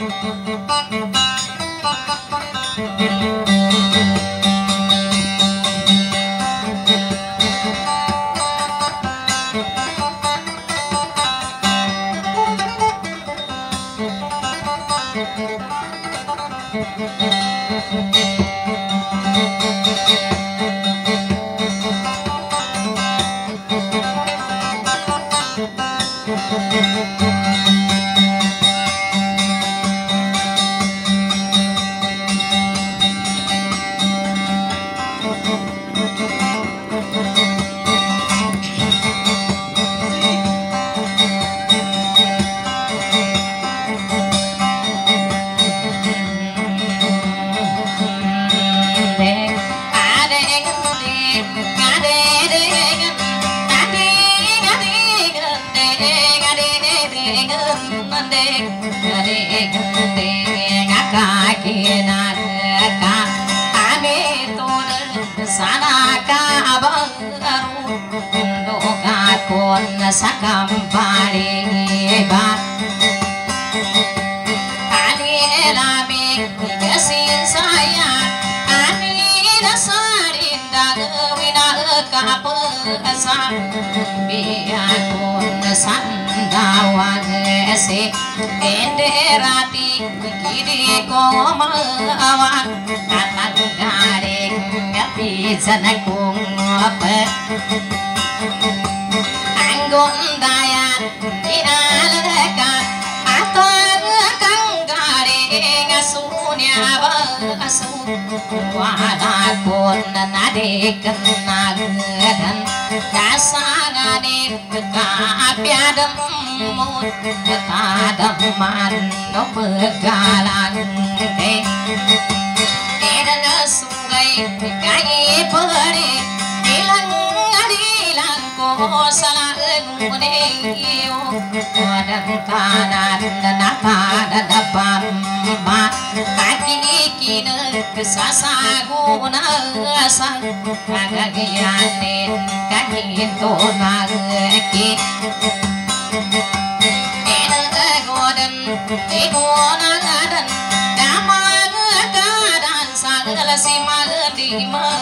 Thank you. kapasa biya kun sandawal se ende rati kiri ko malawan tatang garing ngati sanakung apa anggon dayan ialaka atuan kang garing sunya basu wala kon nade kenal dan dasangane kapiadam mut kadam man no pegalan eh edan sungai ಸಾಗುಣ ಸಾಗಿಯಾನೆ ಕಹಿಂದು ನಾಗಕ್ಕೆ ಗೋನಗರನ್ ರಾಮಾಗ ಕಾರನ್ ಸಾಗಲ ಸಿಮದಿ ಮಾ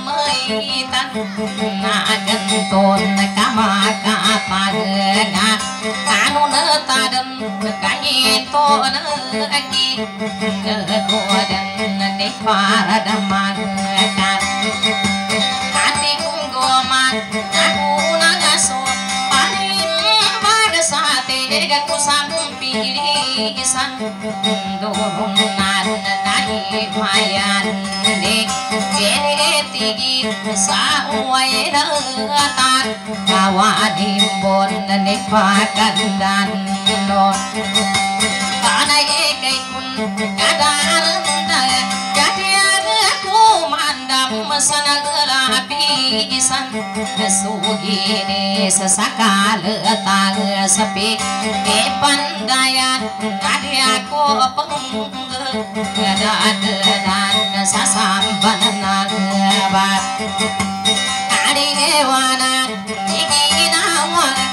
maitan nagenton kama kapagna anu netadem kanyito neki kekodan ni paradaman hati kunggoman aku nagaso mayan සනගලා අපි සන් සුගිනේස සකාල තාග සපේ ඒ පන්දයන් අරියා කෝපංග ගදාද දාන්න සසම්බනනාග බා අරිනේ වනා ඉහිනා වනා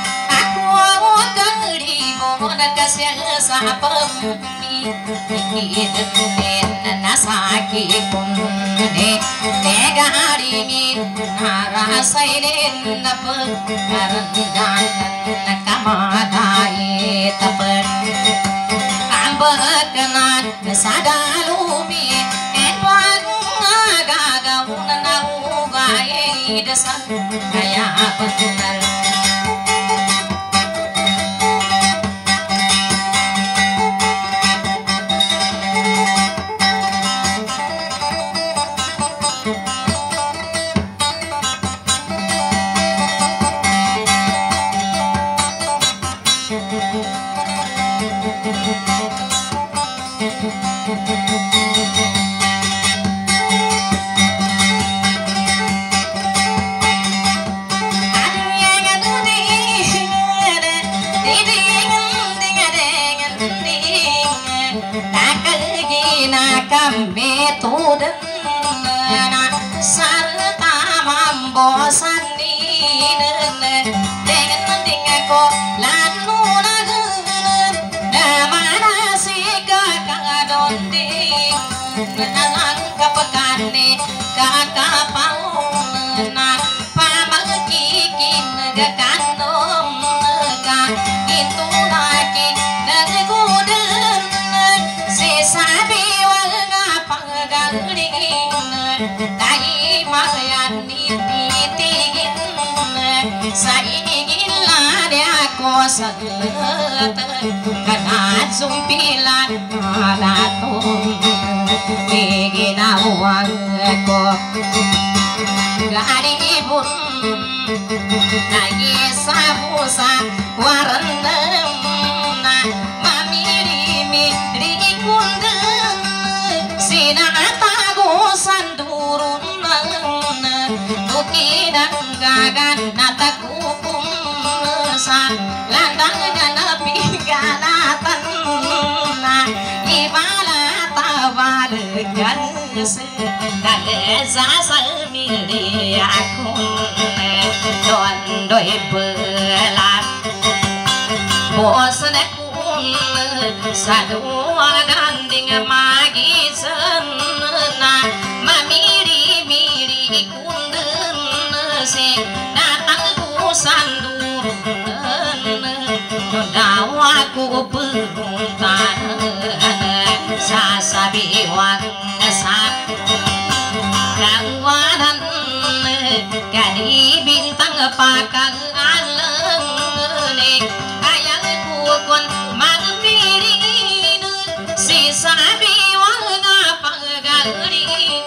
sadalumi enwan gagawun na ugaye dasan ಕಲ್ಗಿನ ಕಮ್ಮಿ ತೂದನ್ನ ಸಣ್ಣ ತಾಮಂಬೋ ಸನ್ನೀನ ತೆಗೆದಿಂಗ ಕೋಲೂನಗ ಮಾನಸಿಕ ಕಾನೊಂದಿ ನಂಗಪ್ಪ ಕಾನೆ ಕಾಕ ಪಾವು ನಾ sai là đã có sợ đã dùng pi là đã tôn kỳ kỳ đã hoàng có đã đi buồn. Đã nghe xa vô xa qua giá sân mi đi khung đoàn đội bờ làm bộ sân cung sa đu đan đình ma ghi sơ gawa ko pugutan sasabiwag sa kawanan kanibintang pakang alang ni ayang kukon magpirin si sabiwag na pagaling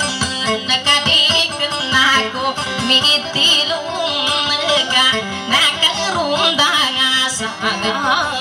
nakadikin ako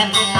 and then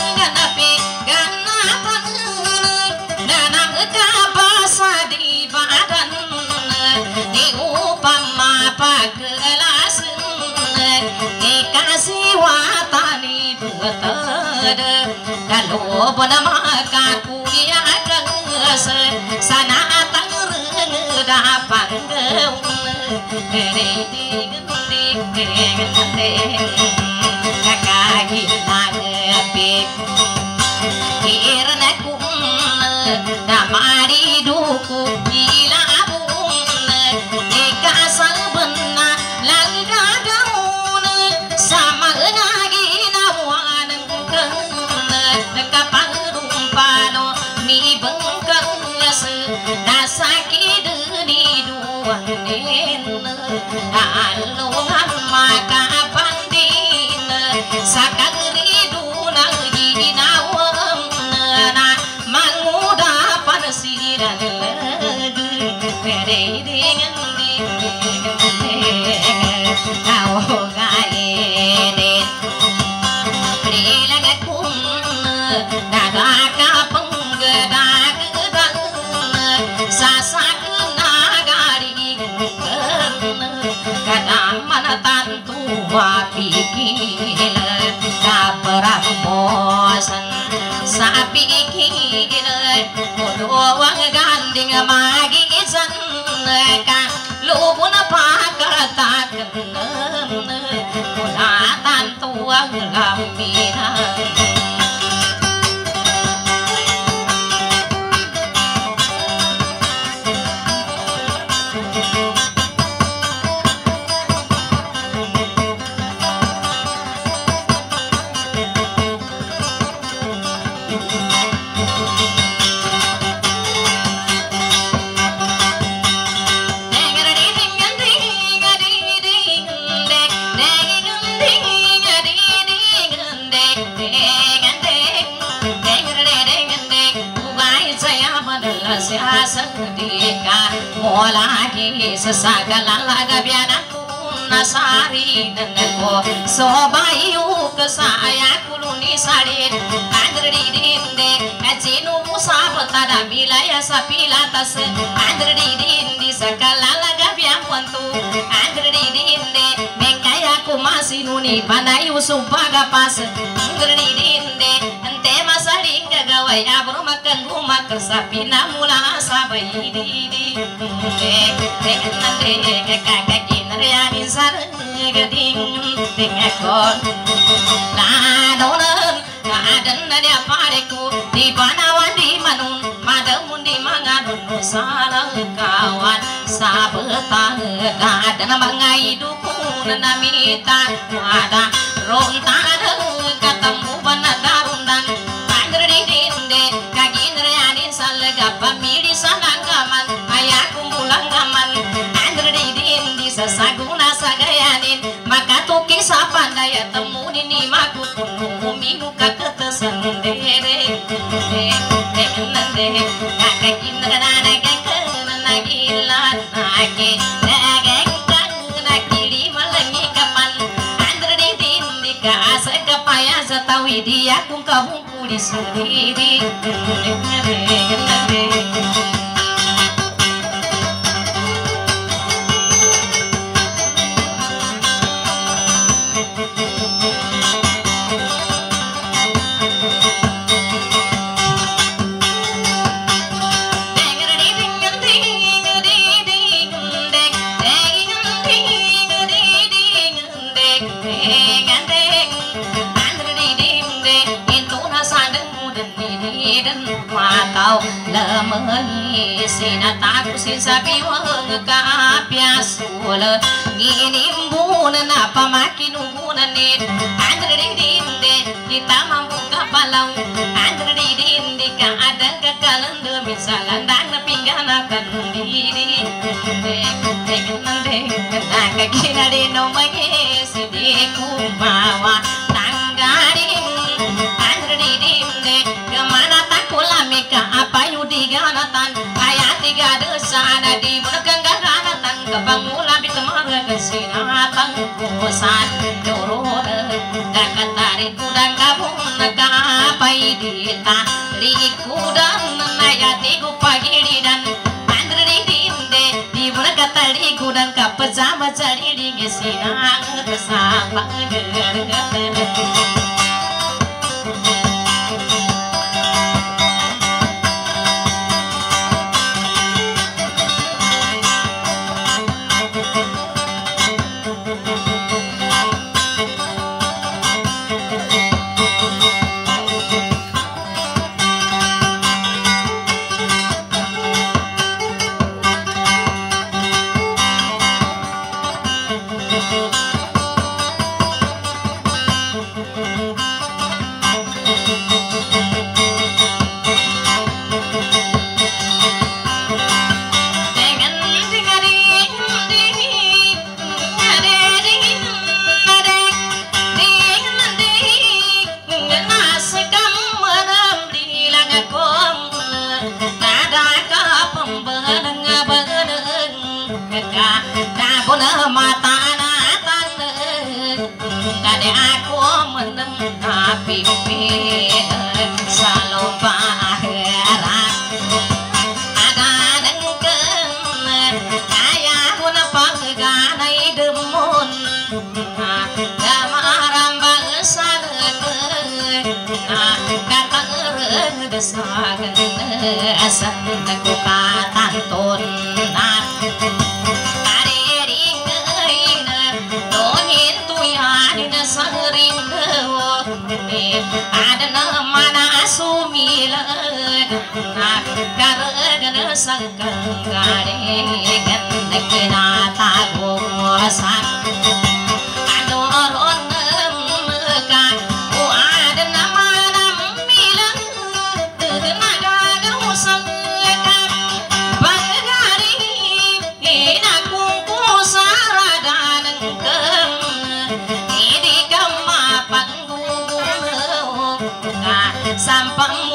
Kalau nama kaku ya sana tang dapang kakagi nagepik kirna kum damari duku എന്ന് അല്ലുഹമ്മ പന്തീന്ന്. സകരീതൂന ഈനാവും മങ്ങൂട പരസീരല്ലു ഓ ഗായേ ും kenang mantanku mati gila Kaperang bosan sapi gila Kuduang ganding magisan Kan lubun pakar tak kenem Kunatan tuang laminang laga bianaku nasari. Denganku sobayu kesaya kuluni sadir andredi dinde ajinu musabatada bilaya sapila tas andredi dindi sakala laga biampantu andredi makan rumah kesapina mula sabai di di de de kakak riani sarang gading tingekon la donen na aden na dia pareku di panawan di manun madamun di salang kawan sabetang aden mangai dukun namita wada ronta ketemu bana darundan Pandre di dinde kagin riani salga pamiri sanang gaman ayaku mulang gaman. Andre di dindi sesaguna sagayanin maka tuki sapandaya temu nini maku. Tunu minu kakete sendere satawi dia kung kahungku di sendiri सभी का अभ्यास बोल गिनी बून ना पमाकी नून ने आंद्रडी दिंदे हितामा मुंगा पलाऊ आंद्रडी दिंदे का अदंग कलंद मिसाला दान पिंगाना कनुंदी नंदे नाग किनारे नो मगे सिदे कुमावा takula mika apa yudi ganatan? Ayat tiga ada di belakang ganatan kebangula bitemara kesinatan kusan doror dakat tarik kudang kabun kapai dita likudan ayati gupagiri dan andre di dinde di belakang tali kudang kapajama cari di gesinang kesapa gergatan besar Asa ku katan tunan Kariring Tuhin tuyan Sering Adana mana sumilan Karagan sangkang Karigan Kena tagosan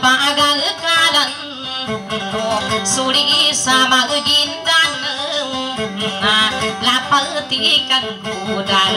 pagal kalan suri sama gindan lapal tikang kudal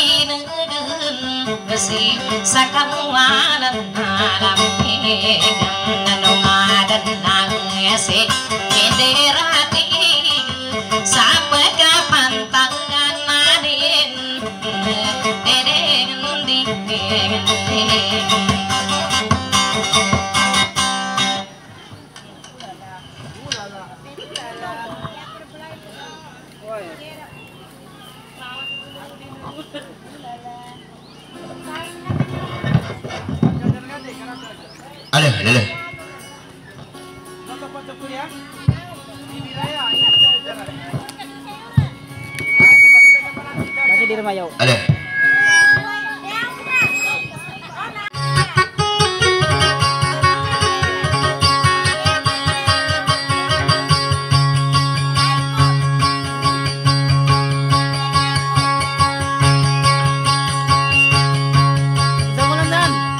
si sakamuanan alam pegang nanomadan nang si kenderati sampai kapan tangan nanin dedeng di Ale,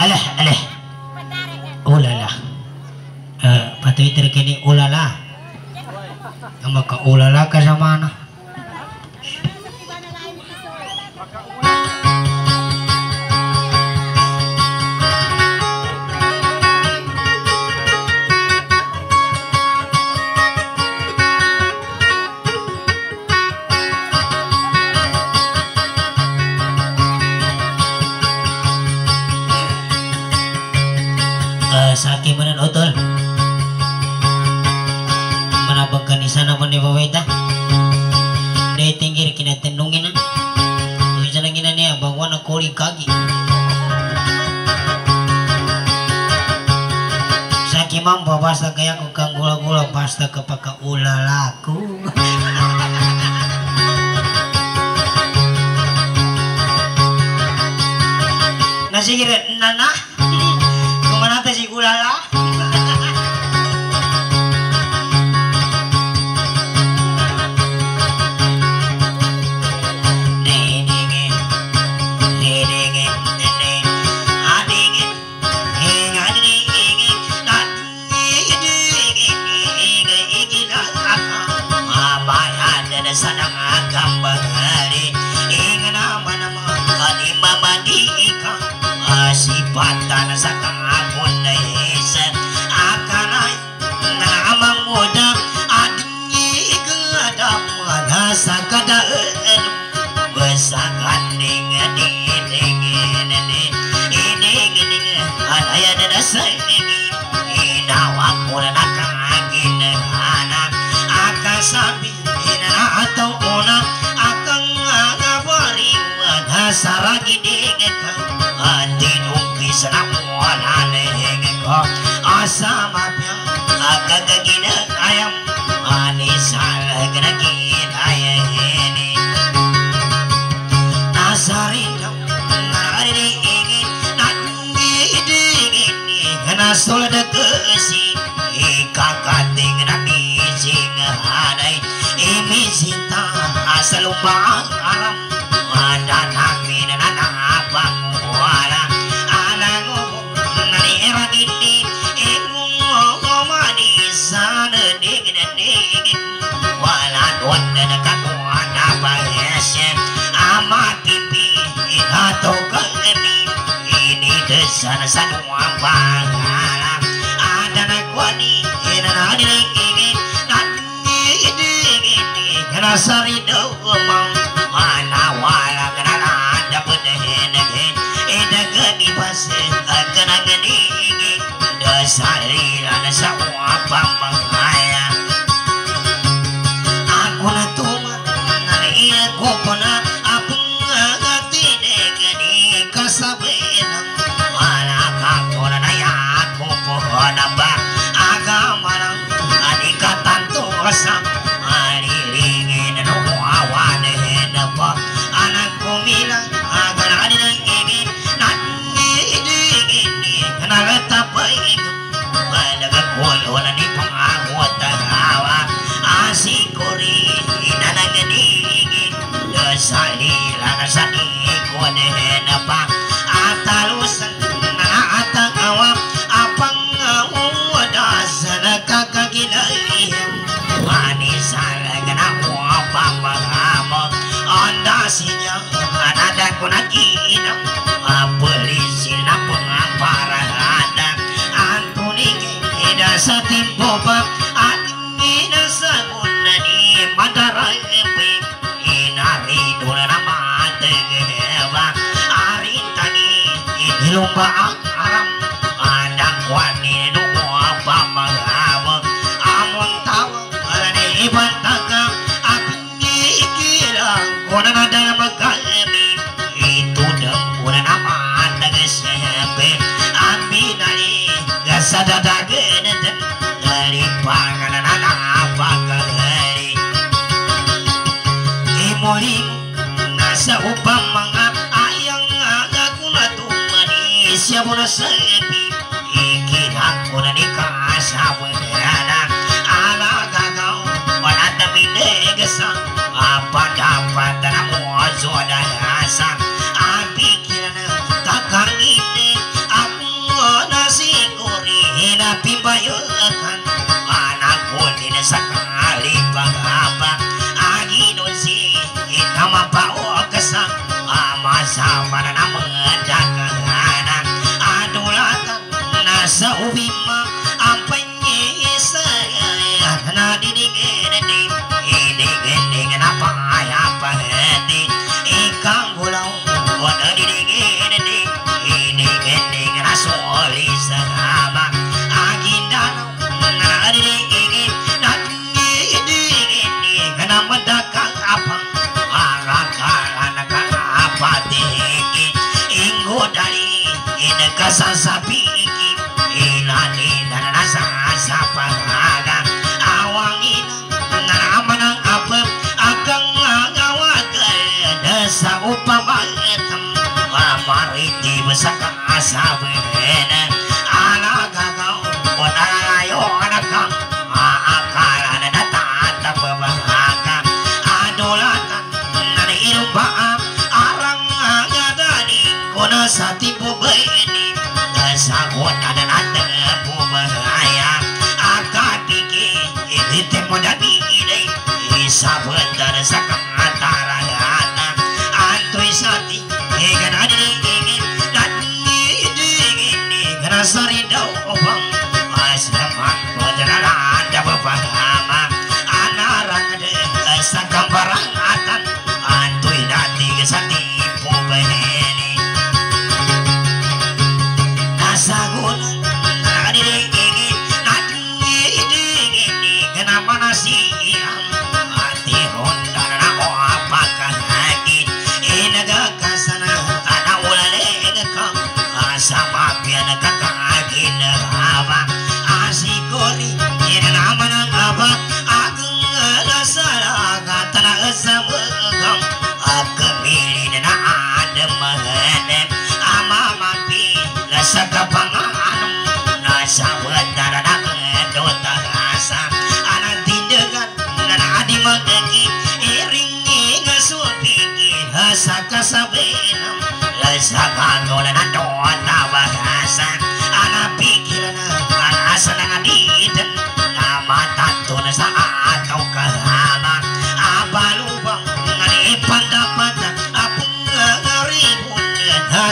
dan. Alah, alah. Ulala. Eh, patuloy tayo kini ulala. Ang maka-ulala ka sa mana. sana sana wang wang ada nak wani ina na Sari Dogomang Mana wala kerana ada pedahin again Ida gadi pasir kena gadi Dasari lana sawa pambang lumba ang saber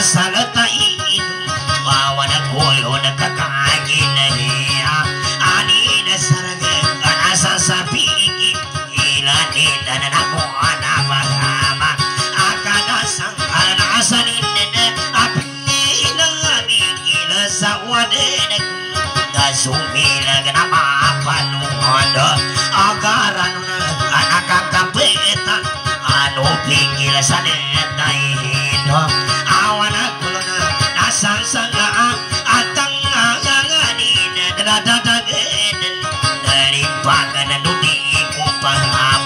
salata iin wawa na kulo na kakagin na ani na sarga nga nasa sa pinigin ilan nila na akadasang kalanakasan inin apilang amin ila sa wadin na sumilag na mapanood agaran na nakakapitan ano pingila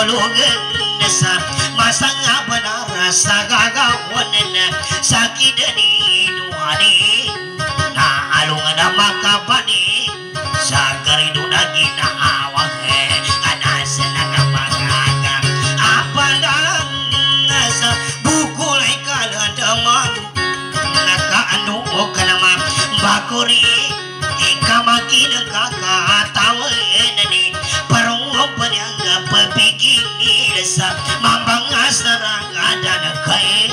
olunginsa masanga banara sa sakidani duhani na alungana makapani esa mabang asara ada na kai.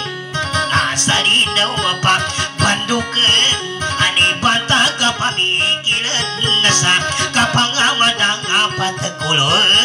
Asari na wapa bandukan ani bata kapami kilan nasa kapang amadang apa tekulur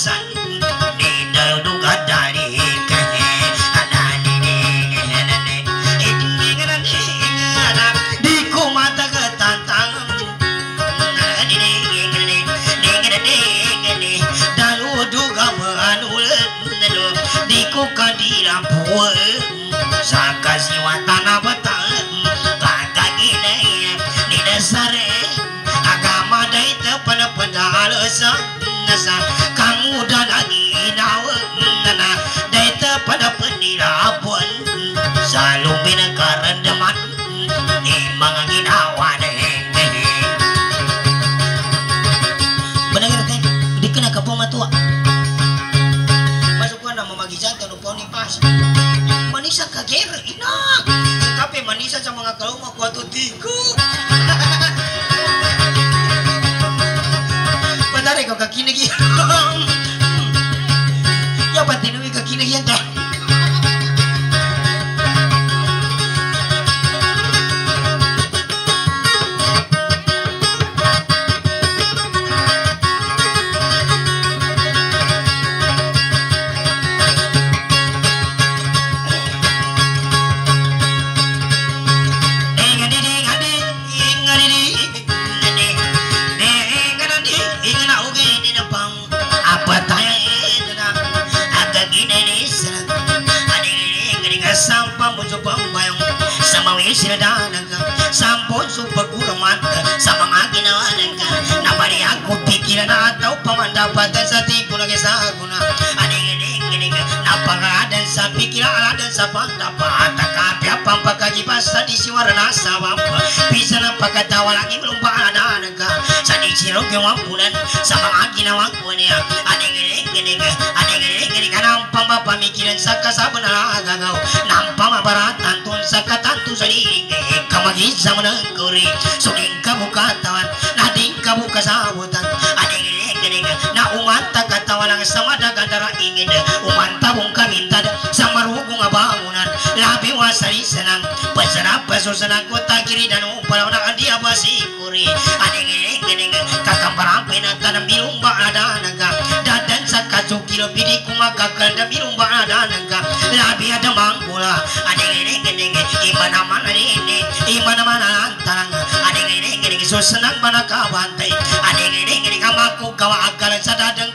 pasada pikiran dan sa pandapat kapi apa pagkaji basa di siwara nasa wampa bisa na pagkatawa lagi belum ada naga sa di sirog yung wampunan sama ngagi nawakunya aning aning aning aning aning aning nampang mapamikiran sa kasabon na agagaw nampang mabaratan tun sa katantu sa liig kamagisa mo ng kuri suging kabukatawan nating kabukasabutan aning aning na umanta katawa lang sa madagandara ingin umanta mong kamintad sa marugong abangunan labi wasari sanang pasarap paso sanang kota kiri dan upalaw na adi abasi kuri. Aning aning kakamparang pinatan bilong ba ada naga. Dadan sa kacukilo bidi kumagakal da bilong ba ada naga. Labi ada manggula aning aning imana mana ini imana mana antarang aning aning so senang mana kabantai. Aning aning kamaku kawa akal sa dadang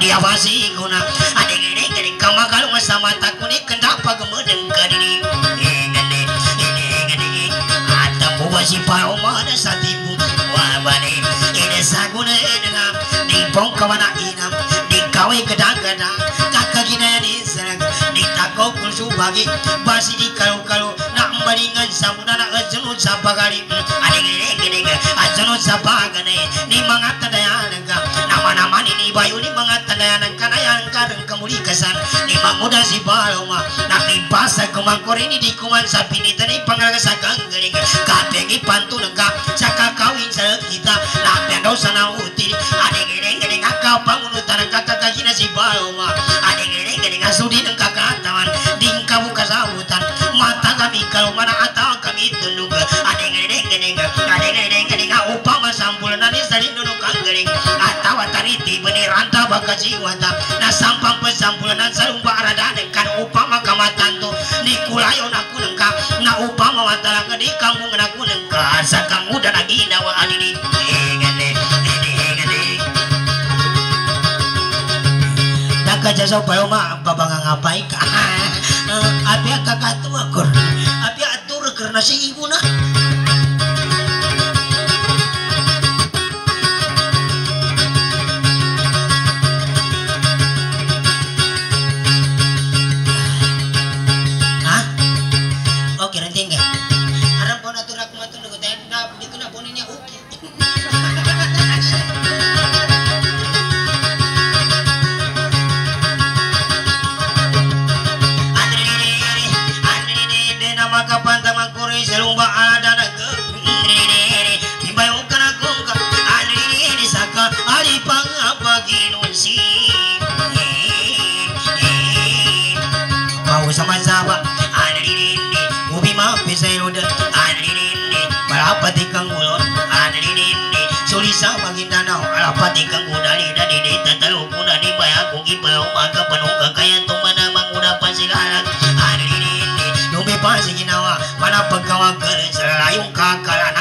kanggampanan ko kadia basi guna aning aning kamagal sama takuni kenda pagamudeng kadini ingene ini? Ini ada buwa si pao mana sa tibu wabane ini saguna dengan di pong kawana inam di kawe gedang-gedang kakak gina di serang. Di tako kulsu bagi basi di kalau-kalau nak baringan samuna nak ajenu sapagari aning aning aning ajenu sapagane ni mangata dayanaga nama-nama ni ni bayu ni kemuli kesan ni manguda si baloma nak ni basa kumangkor ini di kuman sapi ni tani pangarasa kanggaring kapengi pantu nengka saka kawin sa kita. Nak piando sana uti aning aning aning akau pangunutan kakak kajina si baloma aning aning aning asudi nengka katawan ding kamu kasabutan mata kami kalau mana atau kami tunduk tariti benih ranta bakasi wata na sampang pesampul nan sarumba arada kan upama kamatanto ni kulayo naku nengka na upama watala di kampung naku nengka sakang udah lagi nawa anini ngene ini ngene Daka jasa payo ma babanga ngapai ka Abi kakatu akur Abi nawa mana pegawai kerja layung kakak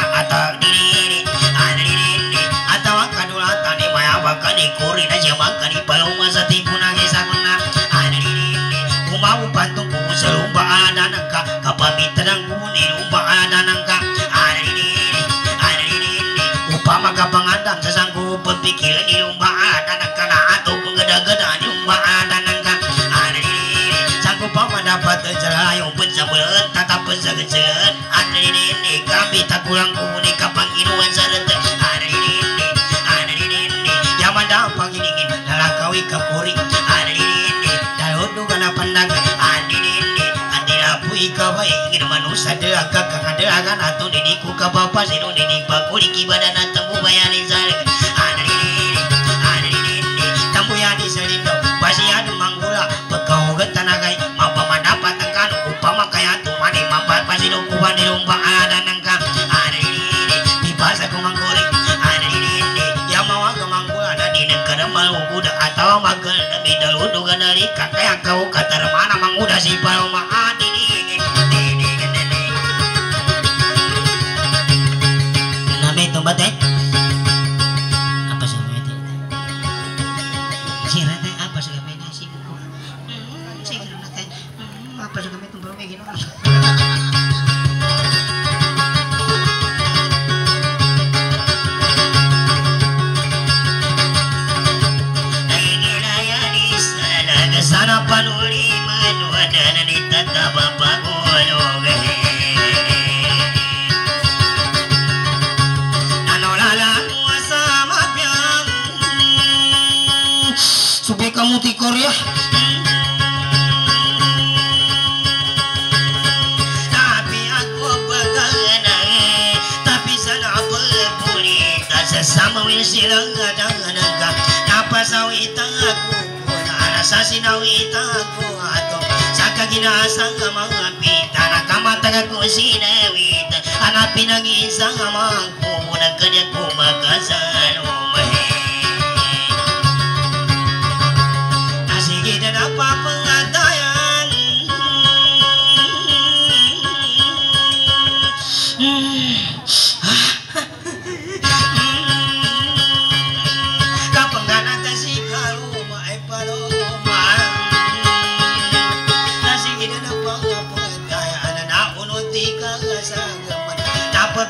sagecen hari ini kami tak pulang kuni ka Panginuan sareta hari ini hari ini yang mana pangingin dalam kawi kapuri hari ini daun kena pandangan hari ini hari lapu ika bae ingin manusia deaga kakak deaga natu didiku ka bapa sinu didik bakuri kibadana tembu bayani sareta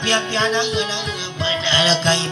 pia-piana ngeunang badal kai